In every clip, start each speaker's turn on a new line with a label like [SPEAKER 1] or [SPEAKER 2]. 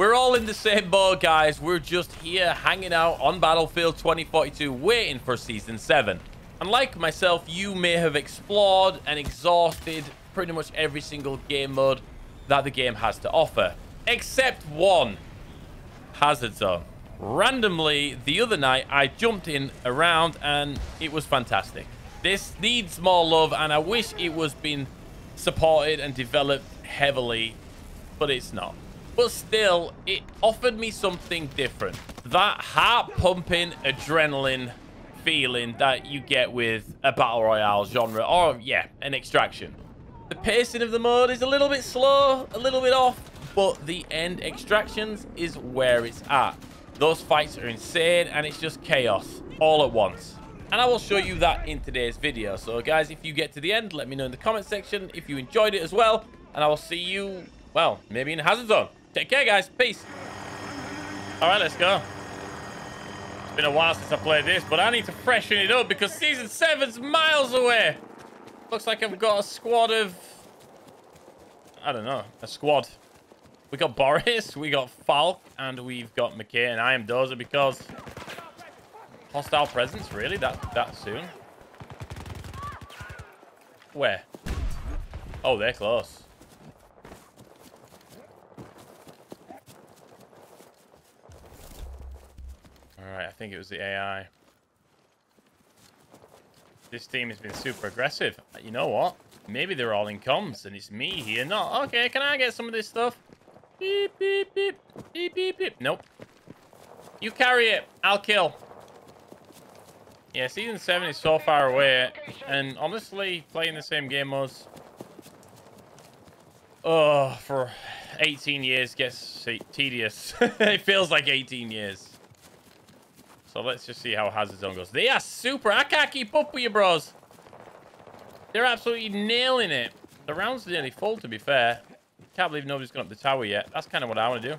[SPEAKER 1] We're all in the same boat, guys. We're just here hanging out on Battlefield 2042, waiting for Season 7. And like myself, you may have explored and exhausted pretty much every single game mode that the game has to offer. Except one. Hazard Zone. Randomly, the other night, I jumped in around and it was fantastic. This needs more love and I wish it was being supported and developed heavily, but it's not. But still, it offered me something different. That heart-pumping adrenaline feeling that you get with a battle royale genre or, yeah, an extraction. The pacing of the mode is a little bit slow, a little bit off, but the end extractions is where it's at. Those fights are insane and it's just chaos all at once. And I will show you that in today's video. So guys, if you get to the end, let me know in the comment section if you enjoyed it as well. And I will see you, well, maybe in Hazard Zone. Take care, guys. Peace. All right, let's go. It's been a while since I played this, but I need to freshen it up because Season 7's miles away. Looks like I've got a squad of... I don't know. A squad. We got Boris, we got Falk, and we've got McKay, and I am Dozer because... Hostile presence? Really? That, that soon? Where? Oh, they're close. Alright, I think it was the AI. This team has been super aggressive. You know what? Maybe they're all in comms and it's me here. No, okay, can I get some of this stuff? Beep, beep, beep. Beep, beep, beep. Nope. You carry it. I'll kill. Yeah, Season 7 is so far away. And honestly, playing the same game modes... Oh, for 18 years gets tedious. it feels like 18 years. So let's just see how Hazard Zone goes. They are super. I can't keep up with you, bros. They're absolutely nailing it. The round's nearly full, to be fair. Can't believe nobody's gone up the tower yet. That's kind of what I want to do.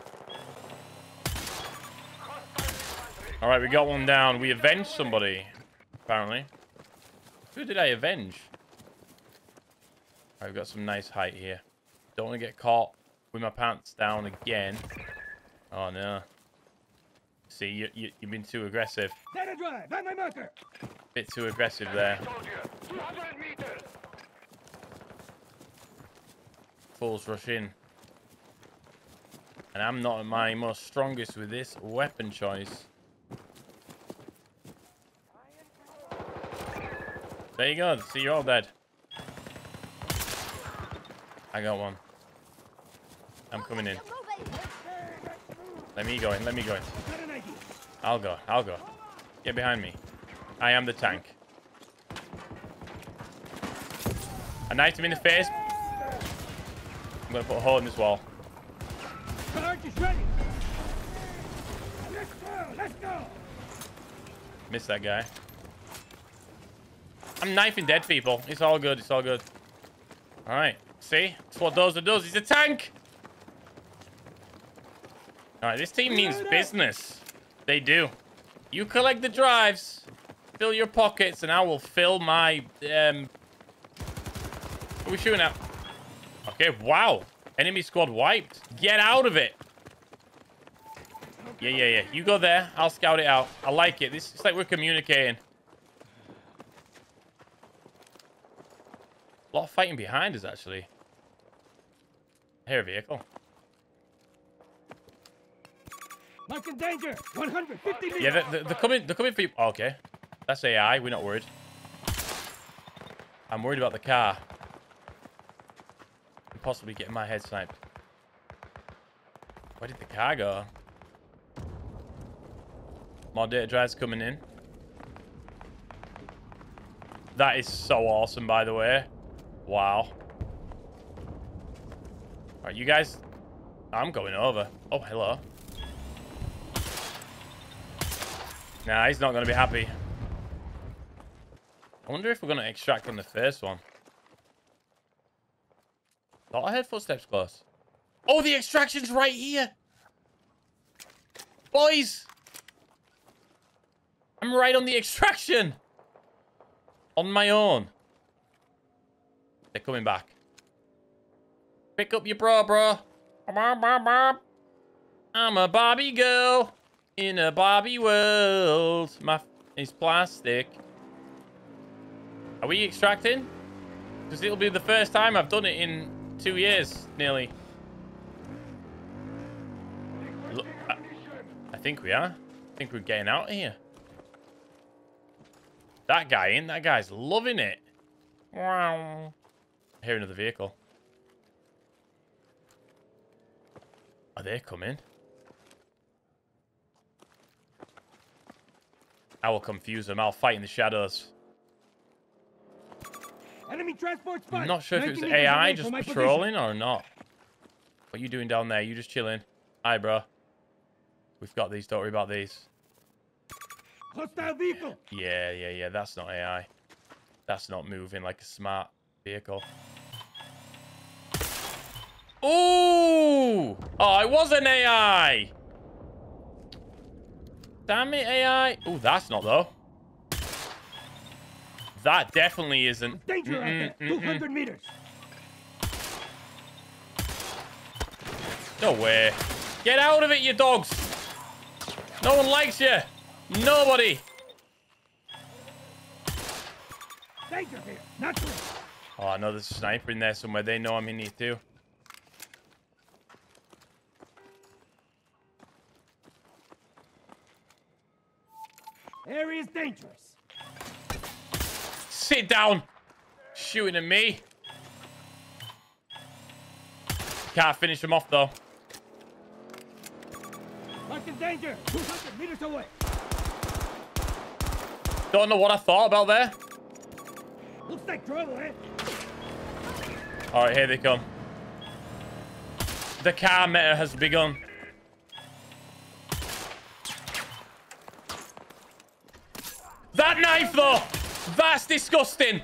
[SPEAKER 1] All right, we got one down. We avenged somebody, apparently. Who did I avenge? We've got some nice height here. Don't want to get caught with my pants down again. Oh, no. See, you, you, you've been too aggressive. Bit too aggressive there. Fools rush in. And I'm not my most strongest with this weapon choice. There you go. See, you're all dead. I got one. I'm coming in. Let me go in. Let me go in. I'll go. I'll go. Get behind me. I am the tank. I knifed him in the face. I'm going to put a hole in this wall. Miss that guy. I'm knifing dead people. It's all good. It's all good. All right. See? That's what Dozer does. He's a tank. All right. This team means business. They do. You collect the drives, fill your pockets, and I will fill my... Um... What are we shooting at? Okay, wow. Enemy squad wiped. Get out of it. Yeah, yeah, yeah. You go there. I'll scout it out. I like it. This is like we're communicating. A lot of fighting behind us, actually. Here, vehicle.
[SPEAKER 2] Mark in danger. 150 meters.
[SPEAKER 1] Yeah, they're, they're, coming. They're coming for you. Oh, okay, that's AI. We're not worried. I'm worried about the car. Possibly getting my head sniped. Where did the car go? More data drives coming in. That is so awesome, by the way. Wow. Alright, you guys... I'm going over. Oh, hello. Nah, he's not going to be happy. I wonder if we're going to extract on the first one. Thought I heard footsteps close. Oh, the extraction's right here. Boys. I'm right on the extraction. On my own. They're coming back. Pick up your bra, bro. I'm a Barbie girl in a Barbie world. My is plastic. Are we extracting? Because it'll be the first time I've done it in two years, nearly. Look, I, I think we are. I think we're getting out of here. That guy in, that guy's loving it. Wow. I hear another vehicle. Are they coming? I will confuse them. I'll fight in the shadows.
[SPEAKER 2] Enemy transport spotted.
[SPEAKER 1] I'm not sure if it was AI just patrolling or not. What are you doing down there? You just chilling? Hi, bro. We've got these. Don't worry about these.
[SPEAKER 2] Hostile vehicle.
[SPEAKER 1] Yeah, yeah, yeah. That's not AI. That's not moving like a smart vehicle. Ooh! Oh, it was an AI! Damn it, AI. Ooh, that's not, though. That definitely isn't.
[SPEAKER 2] Danger out
[SPEAKER 1] Mm-mm,
[SPEAKER 2] there.
[SPEAKER 1] mm-mm.
[SPEAKER 2] 200 meters.
[SPEAKER 1] No way. Get out of it, you dogs. No one likes you. Nobody.
[SPEAKER 2] Danger here. Not.
[SPEAKER 1] Oh, I know there's a sniper in there somewhere. They know I'm in here too.
[SPEAKER 2] Area is dangerous.
[SPEAKER 1] Sit down. Shooting at me. Can't finish him off though.
[SPEAKER 2] Mark in danger. 200 meters away.
[SPEAKER 1] Don't know what I thought about there.
[SPEAKER 2] Looks like trouble, eh?
[SPEAKER 1] All right, here they come. The car meta has begun. That knife, though! That's disgusting!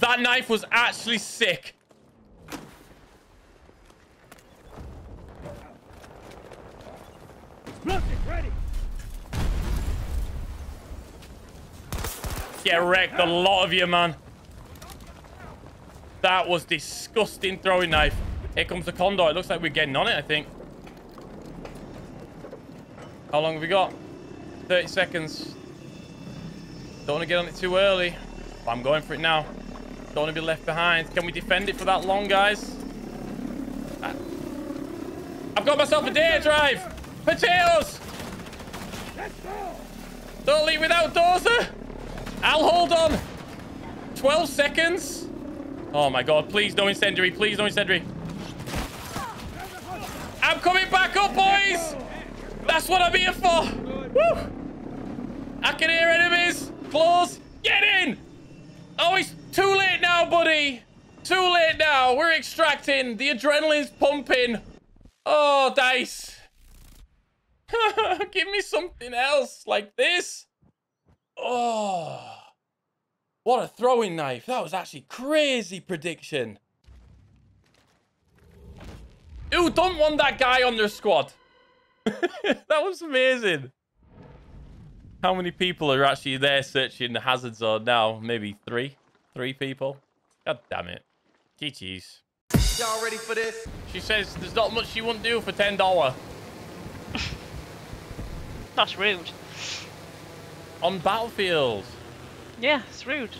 [SPEAKER 1] That knife was actually sick.
[SPEAKER 2] Ready.
[SPEAKER 1] Get wrecked, a lot of you, man. That was disgusting throwing knife. Here comes the condor. It looks like we're getting on it, I think. How long have we got? 30 seconds. Don't want to get on it too early. I'm going for it now. Don't want to be left behind. Can we defend it for that long, guys? I've got myself a data drive. Potatoes. Don't leave without dozer. I'll hold on. 12 seconds. Oh my god, please no incendiary. Please no incendiary. I'm coming back up, boys. That's what I'm here for. Woo. I can hear enemies. Close. Get in. Oh, it's too late now, buddy. Too late now. We're extracting. The adrenaline's pumping. Oh, dice. Give me something else like this. Oh. What a throwing knife. That was actually crazy prediction. Who don't want that guy on their squad? that was amazing. How many people are actually there searching the hazard zone now? Maybe three? Three people? God damn it. GG's.
[SPEAKER 3] Y'all ready for this?
[SPEAKER 1] She says there's not much she wouldn't do for $10
[SPEAKER 4] That's rude.
[SPEAKER 1] on Battlefield.
[SPEAKER 4] Yeah, it's rude.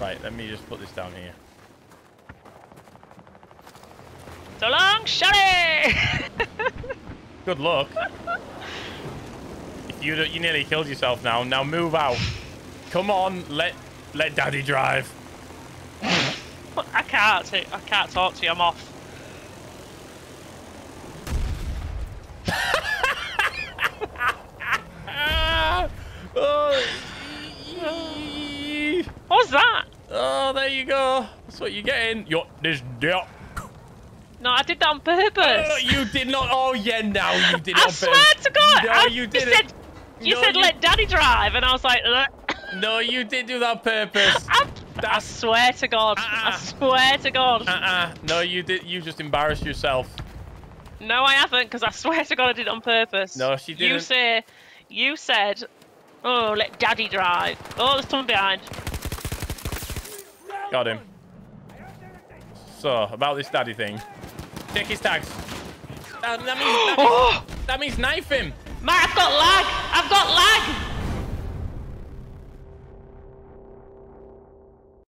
[SPEAKER 1] Right, let me just put this down here.
[SPEAKER 4] So long, Shelley!
[SPEAKER 1] Good luck. you you nearly killed yourself now. Now move out. Come on, let let Daddy drive.
[SPEAKER 4] I can't. I can't talk to you. I'm off.
[SPEAKER 1] Oh,
[SPEAKER 4] What was that?
[SPEAKER 1] oh, there you go. That's what you're getting. You're this. Yeah.
[SPEAKER 4] No, I did that on purpose.
[SPEAKER 1] Oh, you did not. Oh yeah, now you did it
[SPEAKER 4] I swear
[SPEAKER 1] purpose.
[SPEAKER 4] to God.
[SPEAKER 1] No,
[SPEAKER 4] I,
[SPEAKER 1] you didn't.
[SPEAKER 4] said, you
[SPEAKER 1] No,
[SPEAKER 4] said
[SPEAKER 1] you-
[SPEAKER 4] let Daddy drive, and I was like, "Ugh."
[SPEAKER 1] No, you did do that on purpose.
[SPEAKER 4] I, I swear to God.
[SPEAKER 1] Uh-uh.
[SPEAKER 4] I swear to God.
[SPEAKER 1] Uh-uh. No, you did. You just embarrassed yourself.
[SPEAKER 4] No, I haven't, because I swear to God I did it on purpose.
[SPEAKER 1] No, she didn't.
[SPEAKER 4] You say, you said, oh, let Daddy drive. Oh, there's someone behind.
[SPEAKER 1] Got him. So, about this daddy thing. Check his tags. That, that means, that,
[SPEAKER 4] Oh!
[SPEAKER 1] means, that means knife him.
[SPEAKER 4] Matt, I've got lag. I've got lag.